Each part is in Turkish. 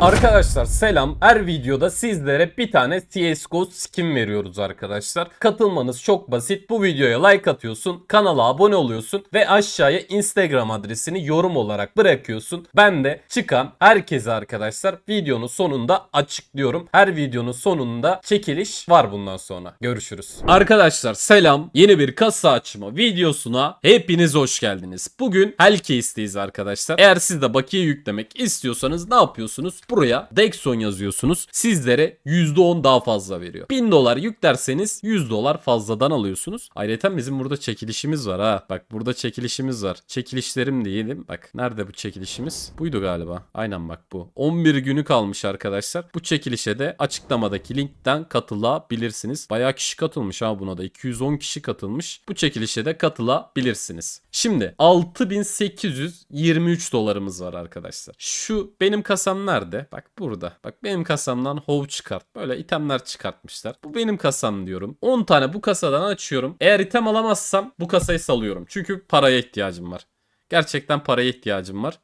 Arkadaşlar selam. Her videoda sizlere bir tane CSGO skin veriyoruz arkadaşlar. Katılmanız çok basit. Bu videoya like atıyorsun, kanala abone oluyorsun ve aşağıya Instagram adresini yorum olarak bırakıyorsun. Ben de çıkan herkese arkadaşlar videonun sonunda açıklıyorum. Her videonun sonunda çekiliş var bundan sonra. Görüşürüz. Arkadaşlar selam. Yeni bir kasa açma videosuna hepiniz hoş geldiniz. Bugün Hellcase'deyiz arkadaşlar. Eğer siz de bakiye yüklemek istiyorsanız ne yapıyorsunuz? Buraya Dexon yazıyorsunuz. Sizlere %10 daha fazla veriyor. 1000 dolar yüklerseniz 100 dolar fazladan alıyorsunuz. Ayrıca bizim burada çekilişimiz var ha. Bak burada çekilişimiz var. Çekilişlerim diyelim. Bak nerede bu çekilişimiz? Buydu galiba. Aynen bak bu. 11 günü kalmış arkadaşlar. Bu çekilişe de açıklamadaki linkten katılabilirsiniz. Bayağı kişi katılmış ha buna da. 210 kişi katılmış. Bu çekilişe de katılabilirsiniz. Şimdi 6823 dolarımız var arkadaşlar. Şu benim kasam nerede? Bak burada. Bak benim kasamdan hov çıkart. Böyle itemler çıkartmışlar. Bu benim kasam diyorum. 10 tane bu kasadan açıyorum. Eğer item alamazsam bu kasayı salıyorum. Çünkü paraya ihtiyacım var. Gerçekten paraya ihtiyacım var.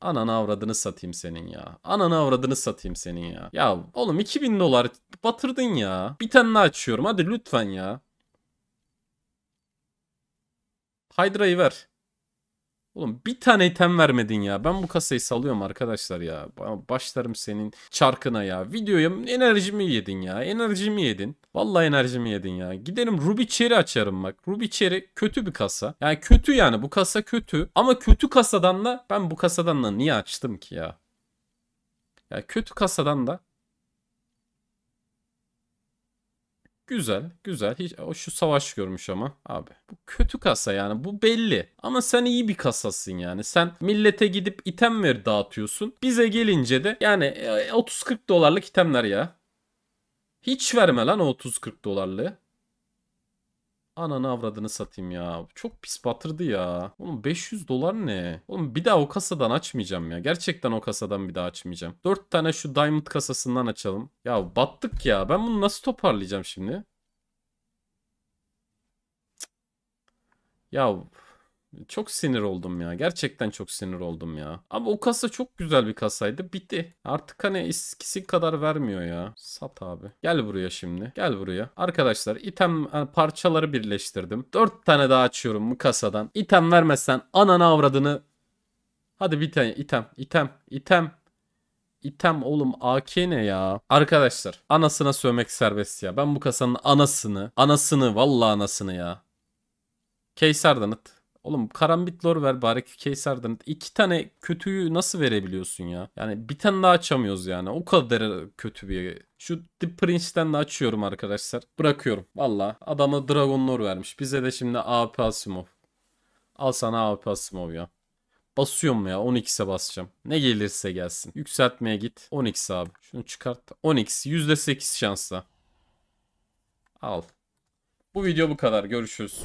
Ananı avradını satayım senin ya. Ananı avradını satayım senin ya. Ya oğlum 2000 dolar batırdın ya. Bir tane açıyorum. Hadi lütfen ya. Hydra'yı ver. Oğlum bir tane item vermedin ya. Ben bu kasayı salıyorum arkadaşlar ya. Başlarım senin çarkına ya. Videoya enerjimi yedin ya. Enerjimi yedin. Vallahi enerjimi yedin ya. Giderim Ruby Cherry açarım bak. Ruby Cherry kötü bir kasa. Yani kötü yani bu kasa kötü. Ama kötü kasadan da ben bu kasadan da niye açtım ki ya? Ya kötü kasadan da Güzel, güzel. Hiç, o şu savaş görmüş ama abi. Bu kötü kasa yani bu belli. Ama sen iyi bir kasasın yani. Sen millete gidip item ver dağıtıyorsun. Bize gelince de yani 30-40 e, dolarlık itemler ya. Hiç verme lan o 30-40 dolarlığı. Ananı avradını satayım ya. Çok pis batırdı ya. Oğlum 500 dolar ne? Oğlum bir daha o kasadan açmayacağım ya. Gerçekten o kasadan bir daha açmayacağım. 4 tane şu Diamond kasasından açalım. Ya battık ya. Ben bunu nasıl toparlayacağım şimdi? Ya çok sinir oldum ya. Gerçekten çok sinir oldum ya. Ama o kasa çok güzel bir kasaydı. Bitti. Artık hani eskisi kadar vermiyor ya. Sat abi. Gel buraya şimdi. Gel buraya. Arkadaşlar item yani parçaları birleştirdim. 4 tane daha açıyorum bu kasadan. İtem vermezsen ananı avradını. Hadi bir tane item. item. item. İtem oğlum AK ne ya? Arkadaşlar anasına sövmek serbest ya. Ben bu kasanın anasını, anasını vallahi anasını ya. Keysar Danıt. Oğlum karambit lore ver bari Keysar'dan. İki tane kötüyü nasıl verebiliyorsun ya? Yani bir tane daha açamıyoruz yani. O kadar kötü bir şu The Prince'den de açıyorum arkadaşlar. Bırakıyorum. Valla adama Dragon Lore vermiş. Bize de şimdi AP Asimov. Al sana AP Asimov ya. Basıyorum ya 10x'e basacağım. Ne gelirse gelsin. Yükseltmeye git. 10x abi. Şunu çıkart. 10x %8 şansla. Al. Bu video bu kadar. Görüşürüz.